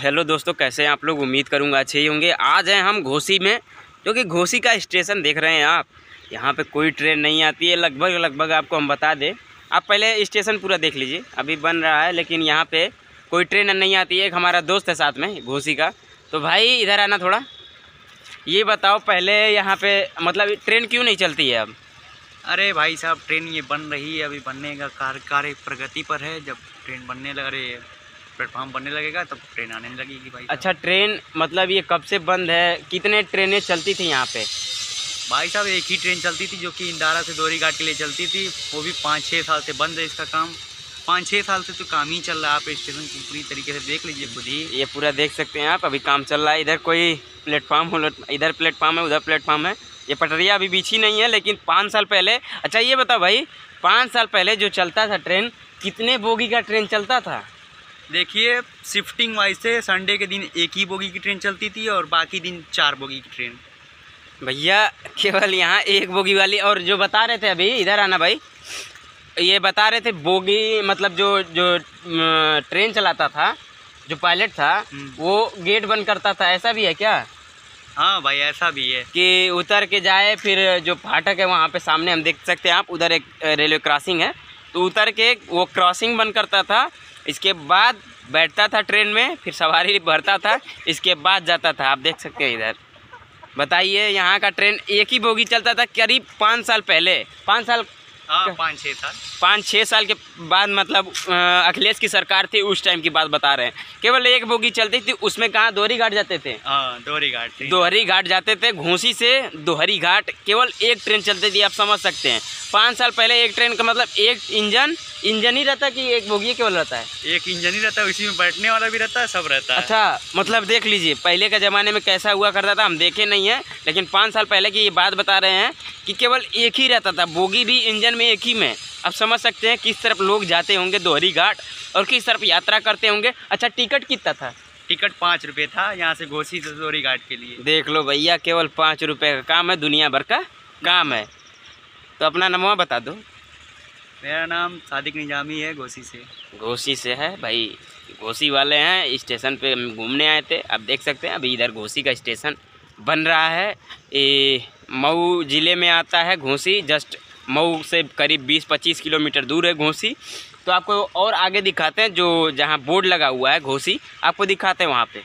Hello दोस्तों, कैसे हैं आप लोग? उम्मीद करूँगा अच्छे ही होंगे। आज हैं हम घोसी में, जो कि घोसी का स्टेशन देख रहे हैं आप। यहाँ पे कोई ट्रेन नहीं आती है। लगभग लगभग आपको हम बता दें। आप पहले स्टेशन पूरा देख लीजिए। अभी बन रहा है, लेकिन यहाँ पे कोई ट्रेन नहीं आती है। एक हमारा दोस्त है साथ में, घोसी का। तो भाई, इधर आना थोड़ा। ये बताओ, पहले यहाँ पर मतलब ट्रेन क्यों नहीं चलती है अब? अरे भाई साहब, ट्रेन ये बन रही है। अभी बनने का कार्य प्रगति पर है। जब ट्रेन बनने लग रही है। प्लेटफॉर्म बनने लगेगा तब ट्रेन आने लगेगी भाई। अच्छा ट्रेन मतलब ये कब से बंद है? कितने ट्रेनें चलती थी यहाँ पे? भाई साहब एक ही ट्रेन चलती थी जो कि इंदारा से दोरी घाट के लिए चलती थी। वो भी पाँच छः साल से बंद है इसका काम। पाँच छः साल से तो काम ही चल रहा है। आप स्टेशन की पूरी तरीके से देख लीजिए खुद ही। ये पूरा देख सकते हैं आप अभी काम चल रहा है। इधर कोई प्लेटफार्म हो इधर प्लेटफार्म है उधर प्लेटफार्म है। ये पटरिया अभी बिछी नहीं है लेकिन पाँच साल पहले अच्छा ये बताओ भाई पाँच साल पहले जो चलता था ट्रेन कितने बोगी का ट्रेन चलता था? देखिए शिफ्टिंग वाइज से संडे के दिन एक ही बोगी की ट्रेन चलती थी और बाकी दिन चार बोगी की ट्रेन भैया केवल यहाँ एक बोगी वाली और जो बता रहे थे अभी इधर आना भाई। ये बता रहे थे बोगी मतलब जो जो ट्रेन चलाता था जो पायलट था हम्म। वो गेट बंद करता था। ऐसा भी है क्या? हाँ भाई ऐसा भी है। कि उतर के जाए फिर जो फाटक है वहाँ पे सामने हम देख सकते हैं आप उधर एक रेलवे क्रॉसिंग है। तो उतर के वो क्रॉसिंग बंद करता था। इसके बाद बैठता था ट्रेन में, फिर सवारी भरता था, इसके बाद जाता था। आप देख सकते हैं इधर। बताइए, यहाँ का ट्रेन एक ही बोगी चलता था, करीब पाँच साल पहले। पाँच साल पाँच छः साल। पाँच छः साल के बाद मतलब अखिलेश की सरकार थी उस टाइम की बात बता रहे हैं। केवल एक बोगी चलती थी उसमें कहाँ दोहरी घाट जाते थे? हाँ दोहरी घाट दोहरी घाट जाते थे घोसी से दोहरी घाट केवल एक ट्रेन चलती थी आप समझ सकते हैं। पाँच साल पहले एक ट्रेन का मतलब एक इंजन इंजन ही रहता कि एक बोगी केवल रहता है? एक इंजन ही रहता है उसी में बैठने वाला भी रहता है सब रहता है। अच्छा मतलब देख लीजिए पहले के ज़माने में कैसा हुआ करता था हम देखे नहीं है लेकिन पाँच साल पहले की ये बात बता रहे हैं कि केवल एक ही रहता था बोगी भी इंजन में एक ही में। अब समझ सकते हैं किस तरफ़ लोग जाते होंगे दोहरी घाट और किस तरफ़ यात्रा करते होंगे। अच्छा टिकट कितना था? टिकट पाँच रुपये था यहाँ से घोसी से दोहरी घाट के लिए। देख लो भैया केवल पाँच रुपये का काम है दुनिया भर का काम है। तो अपना नमवा बता दो। मेरा नाम सादिक निजामी है घोसी से। घोसी से है भाई घोसी वाले हैं स्टेशन पे घूमने आए थे। आप देख सकते हैं अभी इधर घोसी का स्टेशन बन रहा है। ये मऊ ज़िले में आता है घोसी जस्ट मऊ से करीब 20-25 किलोमीटर दूर है घोसी। तो आपको और आगे दिखाते हैं जो जहाँ बोर्ड लगा हुआ है घोसी। आपको दिखाते हैं वहाँ पे।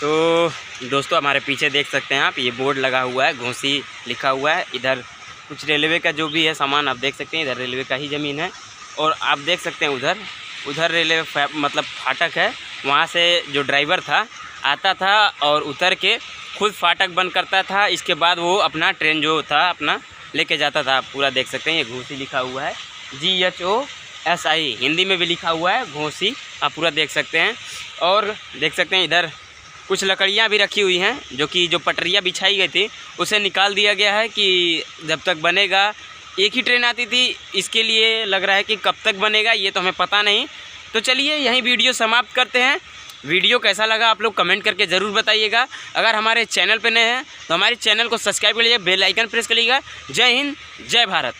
तो दोस्तों, हमारे पीछे देख सकते हैं आप, ये बोर्ड लगा हुआ है, घोसी लिखा हुआ है। इधर कुछ रेलवे का जो भी है सामान, आप देख सकते हैं, इधर रेलवे का ही ज़मीन है। और आप देख सकते हैं उधर उधर रेलवे मतलब फाटक है। वहाँ से जो ड्राइवर था, आता था और उतर के खुद फाटक बंद करता था। इसके बाद वो अपना ट्रेन जो था, अपना लेके जाता था, आप पूरा देख सकते हैं, ये घोसी लिखा हुआ है। G H O S I Hindi में भी लिखा हुआ है, घोसी, आप पूरा देख सकते हैं। और देख सकते हैं इधर, कुछ लकड़ियाँ भी रखी हुई हैं, जो कि जो पटरियाँ बिछाई गई थी, उसे निकाल दिया गया है कि जब तक बनेगा, एक ही ट्रेन आती थी, इसके लिए लग रहा है कि कब तक बनेगा, ये तो हमें पता नहीं। तो चलिए, यहीं वीडियो समाप्त करते हैं। वीडियो कैसा लगा आप लोग कमेंट करके ज़रूर बताइएगा। अगर हमारे चैनल पर नए हैं तो हमारे चैनल को सब्सक्राइब कर लीजिए बेल आइकन प्रेस कर लीजिएगा। जय हिंद, जय भारत।